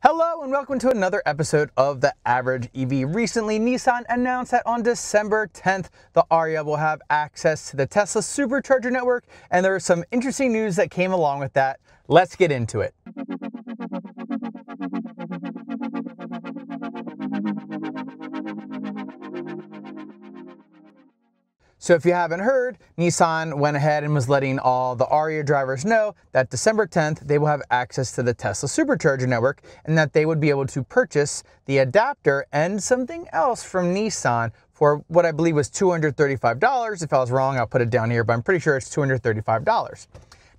Hello and welcome to another episode of The Average EV. Recently, Nissan announced that on December 10th, the Ariya will have access to the Tesla Supercharger network, and there is some interesting news that came along with that. Let's get into it. So if you haven't heard, Nissan went ahead and was letting all the Ariya drivers know that December 10th, they will have access to the Tesla Supercharger network and that they would be able to purchase the adapter and something else from Nissan for what I believe was $235. If I was wrong, I'll put it down here, but I'm pretty sure it's $235.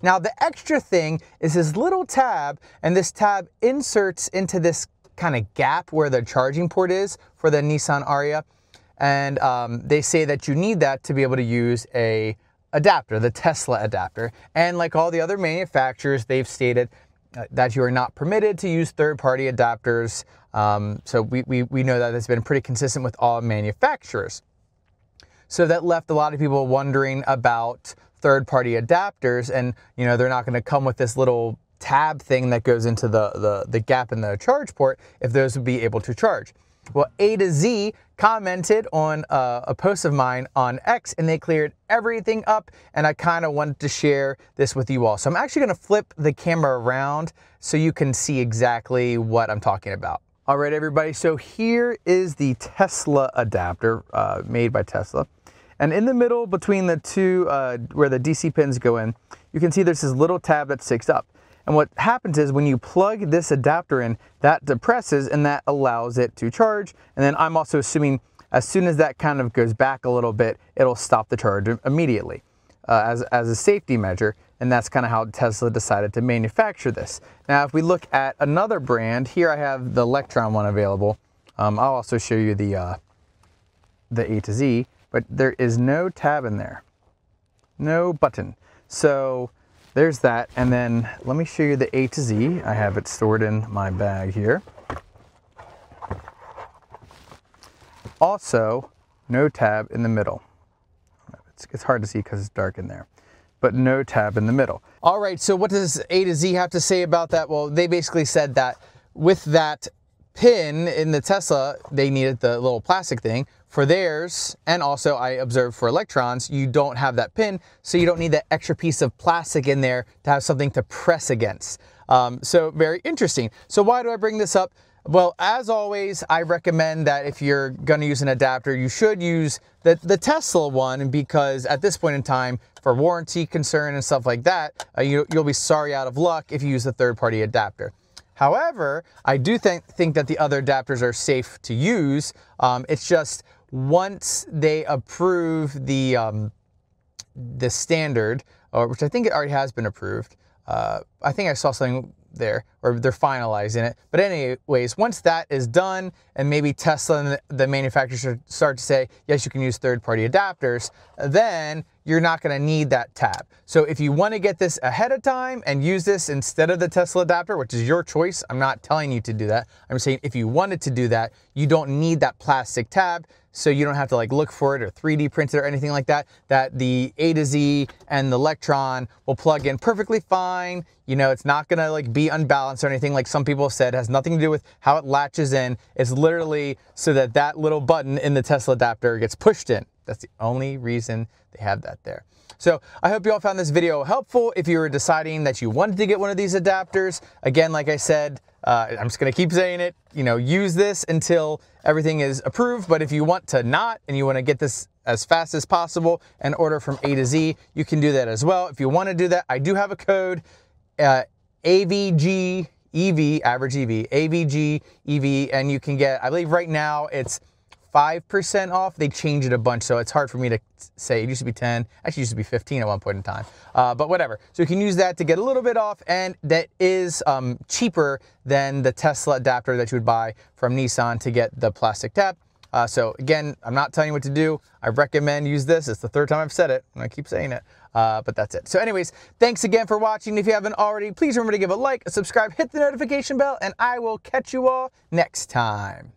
Now the extra thing is this little tab and this tab inserts into this kind of gap where the charging port is for the Nissan Ariya and um, they say that you need that to be able to use a adapter, the Tesla adapter. And like all the other manufacturers, they've stated uh, that you are not permitted to use third-party adapters. Um, so we, we, we know that has been pretty consistent with all manufacturers. So that left a lot of people wondering about third-party adapters and you know they're not going to come with this little tab thing that goes into the, the, the gap in the charge port if those would be able to charge. Well, A2Z commented on uh, a post of mine on X and they cleared everything up and I kind of wanted to share this with you all. So I'm actually going to flip the camera around so you can see exactly what I'm talking about. All right, everybody, so here is the Tesla adapter uh, made by Tesla. And in the middle between the two, uh, where the DC pins go in, you can see there's this little tab that sticks up. And what happens is when you plug this adapter in, that depresses and that allows it to charge. And then I'm also assuming as soon as that kind of goes back a little bit, it'll stop the charge immediately uh, as, as a safety measure. And that's kind of how Tesla decided to manufacture this. Now, if we look at another brand, here I have the Lectron one available. Um, I'll also show you the, uh, the A2Z, but there is no tab in there, no button. So there's that. And then let me show you the A2Z. I have it stored in my bag here. Also, no tab in the middle. It's, it's hard to see because it's dark in there, but no tab in the middle. All right, so what does A2Z have to say about that? Well, they basically said that with that pin in the Tesla, they needed the little plastic thing. For theirs, and also I observed for Lectron's, you don't have that pin, so you don't need that extra piece of plastic in there to have something to press against. Um, so very interesting. So why do I bring this up? Well, as always, I recommend that if you're going to use an adapter, you should use the, the Tesla one because at this point in time, for warranty concern and stuff like that, uh, you, you'll be sorry out of luck if you use a third-party adapter. However, I do think, think that the other adapters are safe to use. Um, it's just once they approve the, um, the standard, or, which I think it already has been approved, uh, I think I saw something there, or they're finalizing it. But anyways, once that is done, and maybe Tesla and the manufacturers start to say, yes, you can use third-party adapters, then you're not gonna need that tab. So if you wanna get this ahead of time and use this instead of the Tesla adapter, which is your choice, I'm not telling you to do that. I'm saying if you wanted to do that, you don't need that plastic tab so you don't have to like look for it or 3D print it or anything like that, that the A2Z and the Lectron will plug in perfectly fine. You know, it's not gonna like be unbalanced or anything like some people have said, it has nothing to do with how it latches in. It's literally so that that little button in the Tesla adapter gets pushed in. That's the only reason they have that there. So I hope you all found this video helpful. If you were deciding that you wanted to get one of these adapters, again, like I said, uh, I'm just gonna keep saying it, you know, use this until everything is approved. But if you want to not and you wanna get this as fast as possible and order from A2Z, you can do that as well. If you wanna do that, I do have a code, uh, AVG EV, average EV, AVG EV, and you can get, I believe right now it's 5% off. They changed it a bunch, so it's hard for me to say. It used to be 10, actually used to be 15 at one point in time, uh, but whatever. So you can use that to get a little bit off, and that is um, cheaper than the Tesla adapter that you would buy from Nissan to get the plastic tab. Uh, so again, I'm not telling you what to do. I recommend use this. It's the third time I've said it, and I keep saying it. Uh, but that's it. So anyways, thanks again for watching. If you haven't already, please remember to give a like, a subscribe, hit the notification bell, and I will catch you all next time.